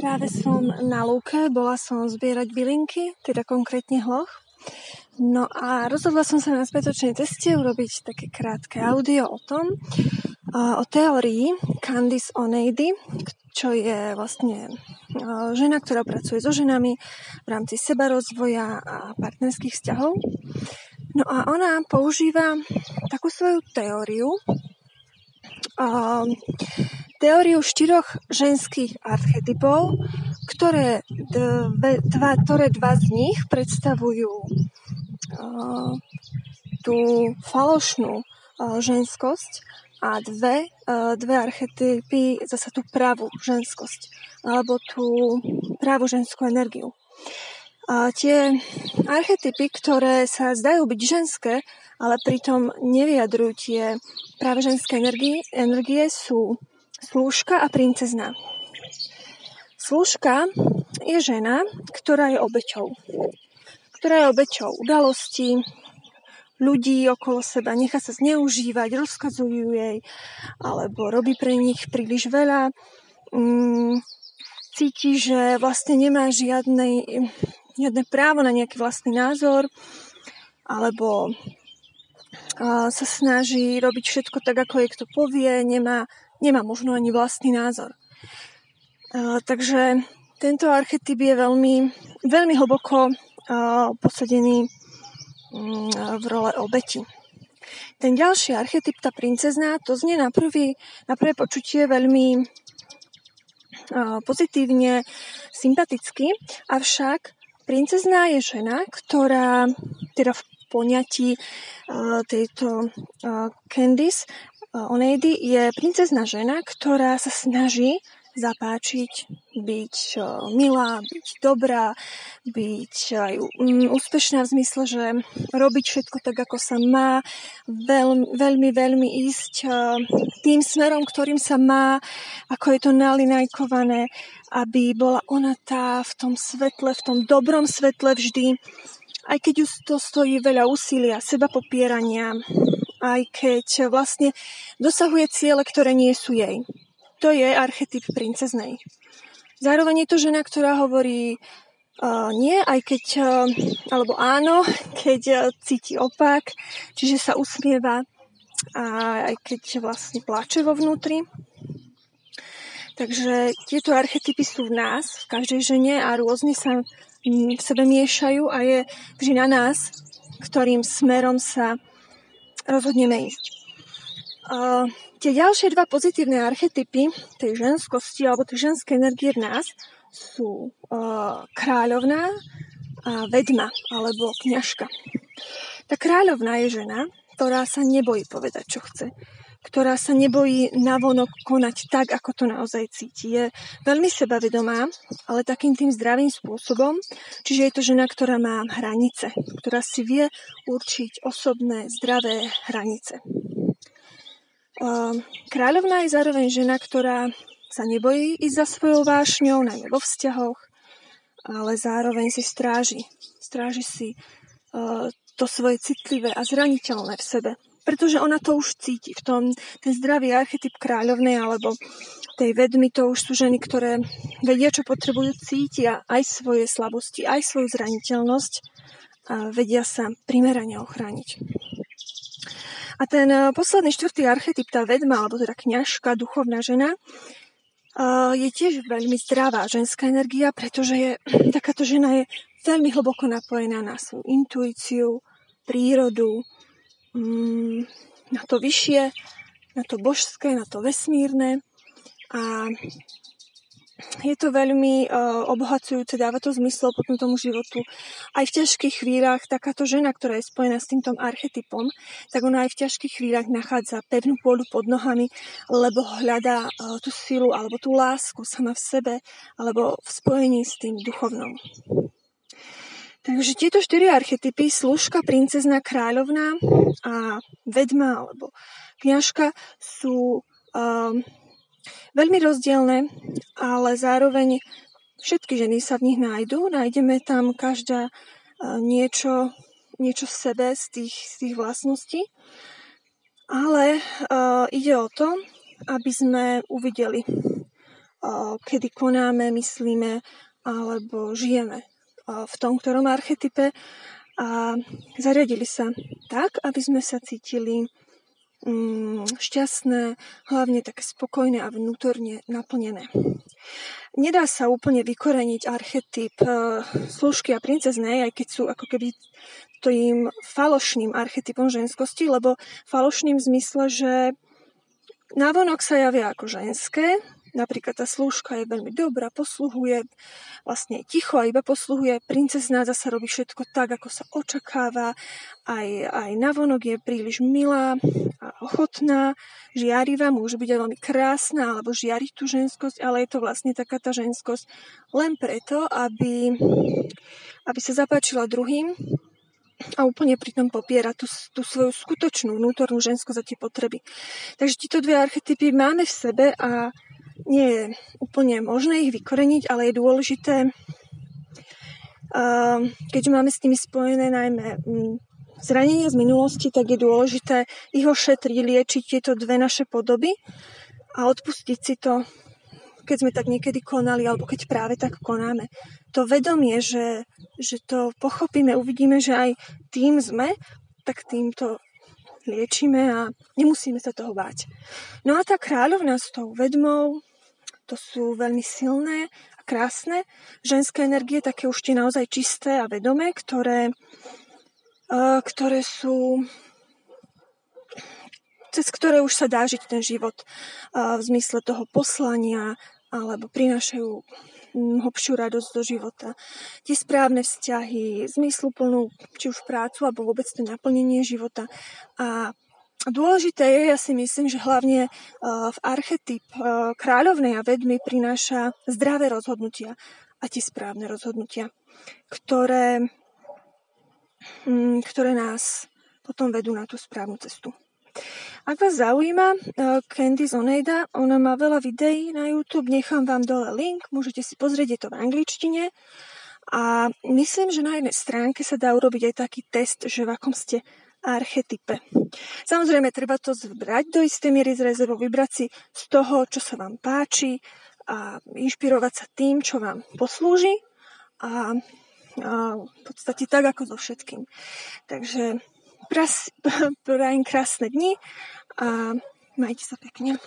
Práve som na lúke, bola som zbierať bylinky, teda konkrétne hloch. No a rozhodla som sa na spätočnej ceste urobiť také krátke audio o tom, o teórii Candice Oneidy, čo je vlastne žena, ktorá pracuje so ženami v rámci sebarozvoja a partnerských vzťahov. No a ona používa takú svoju teóriu, teóriu štyroch ženských archetypov, ktoré dve, dva, ktoré dva z nich predstavujú uh, tú falošnú uh, ženskosť a dve, uh, dve archetypy zase tú pravú ženskosť alebo tú pravú ženskú energiu. A tie archetypy, ktoré sa zdajú byť ženské, ale pritom nevyjadrujú tie práve ženské energie, energie sú Slúžka a princezna. Slúžka je žena, ktorá je obeťou. Ktorá je obeťou udalostí, ľudí okolo seba, nechá sa zneužívať, rozkazujú jej, alebo robí pre nich príliš veľa. Mm, cíti, že vlastne nemá žiadne, žiadne právo na nejaký vlastný názor, alebo sa snaží robiť všetko tak, ako jej kto povie, nemá nemá možno ani vlastný názor. Takže tento archetyp je veľmi, veľmi hlboko posadený um, v role obeti. Ten ďalší archetyp, tá princezná, to znie na, prvý, na prvé počutie veľmi pozitívne, sympaticky, avšak princezná je žena, ktorá teda v poňatí tejto Candice Oneidy je princezná žena, ktorá sa snaží zapáčiť, byť milá, byť dobrá, byť aj mm, úspešná v zmysle, že robiť všetko tak, ako sa má, veľmi, veľmi, veľmi ísť tým smerom, ktorým sa má, ako je to nalinajkované, aby bola ona tá v tom svetle, v tom dobrom svetle vždy, aj keď už to stojí veľa úsilia, seba popierania, aj keď vlastne dosahuje ciele, ktoré nie sú jej. To je archetyp princeznej. Zároveň je to žena, ktorá hovorí uh, nie, aj keď, uh, alebo áno, keď uh, cíti opak, čiže sa usmieva a aj keď vlastne plače vo vnútri. Takže tieto archetypy sú v nás, v každej žene a rôzne sa v sebe miešajú a je vždy na nás, ktorým smerom sa rozhodneme ísť. Uh, tie ďalšie dva pozitívne archetypy tej ženskosti alebo tej ženskej energie v nás sú uh, kráľovná a vedma alebo kňažka. Tá kráľovná je žena, ktorá sa nebojí povedať, čo chce ktorá sa nebojí navonok konať tak, ako to naozaj cíti. Je veľmi sebavedomá, ale takým tým zdravým spôsobom. Čiže je to žena, ktorá má hranice, ktorá si vie určiť osobné, zdravé hranice. Ehm, kráľovná je zároveň žena, ktorá sa nebojí ísť za svojou vášňou, najmä vo vzťahoch, ale zároveň si stráži. Stráži si ehm, to svoje citlivé a zraniteľné v sebe pretože ona to už cíti. V tom, ten zdravý archetyp kráľovnej alebo tej vedmy to už sú ženy, ktoré vedia, čo potrebujú, cítia aj svoje slabosti, aj svoju zraniteľnosť a vedia sa primerane ochrániť. A ten e, posledný štvrtý archetyp, tá vedma, alebo teda kňažka, duchovná žena, e, je tiež veľmi zdravá ženská energia, pretože je, takáto žena je veľmi hlboko napojená na svoju intuíciu, prírodu, mm, na to vyššie, na to božské, na to vesmírne a je to veľmi uh, obohacujúce, dáva to zmysel potom tomu životu. Aj v ťažkých chvíľach takáto žena, ktorá je spojená s týmto archetypom, tak ona aj v ťažkých chvíľach nachádza pevnú pôdu pod nohami, lebo hľadá uh, tú silu alebo tú lásku sama v sebe, alebo v spojení s tým duchovnom. Takže tieto štyri archetypy, služka, princezna, kráľovná a vedma alebo kňažka sú um, veľmi rozdielne, ale zároveň všetky ženy sa v nich nájdú. Nájdeme tam každá uh, niečo, niečo v sebe z tých, z tých vlastností. Ale uh, ide o to, aby sme uvideli kedy konáme, myslíme alebo žijeme v tom, ktorom archetype a zariadili sa tak, aby sme sa cítili mm, šťastné, hlavne také spokojné a vnútorne naplnené. Nedá sa úplne vykoreniť archetyp uh, služky a princeznej, aj keď sú ako keby tým falošným archetypom ženskosti, lebo falošným v zmysle, že navonok sa javia ako ženské, Napríklad tá slúžka je veľmi dobrá, posluhuje, vlastne je ticho a iba posluhuje. Princezná zase robí všetko tak, ako sa očakáva. Aj, aj navonok je príliš milá a ochotná, žiarivá, môže byť aj veľmi krásna alebo žiariť tú ženskosť, ale je to vlastne taká tá ženskosť len preto, aby, aby sa zapáčila druhým a úplne pritom popiera tú, tú svoju skutočnú vnútornú ženskosť a tie potreby. Takže tieto dve archetypy máme v sebe a nie je úplne možné ich vykoreniť, ale je dôležité, keďže máme s nimi spojené najmä mm, zranenia z minulosti, tak je dôležité ich ošetriť, liečiť tieto dve naše podoby a odpustiť si to, keď sme tak niekedy konali, alebo keď práve tak konáme. To vedomie, že, že to pochopíme, uvidíme, že aj tým sme, tak týmto liečíme a nemusíme sa toho báť. No a tá kráľovna s tou vedmou to sú veľmi silné a krásne ženské energie, také už tie naozaj čisté a vedomé, ktoré, uh, ktoré sú cez ktoré už sa dá žiť ten život uh, v zmysle toho poslania alebo prinášajú hlbšiu radosť do života. Tie správne vzťahy, zmysluplnú či už prácu alebo vôbec to naplnenie života a Dôležité je, ja si myslím, že hlavne eh, v archetyp eh, kráľovnej a vedmy prináša zdravé rozhodnutia a tie správne rozhodnutia, ktoré, hm, ktoré nás potom vedú na tú správnu cestu. Ak vás zaujíma eh, Candy Zoneida, ona má veľa videí na YouTube, nechám vám dole link, môžete si pozrieť, je to v angličtine. A myslím, že na jednej stránke sa dá urobiť aj taký test, že v akom ste archetype. Samozrejme, treba to zbrať do istej miery z rezervu, vybrať si z toho, čo sa vám páči a inšpirovať sa tým, čo vám poslúži a, a v podstate tak ako so všetkým. Takže pras, prajem krásne dni a majte sa pekne.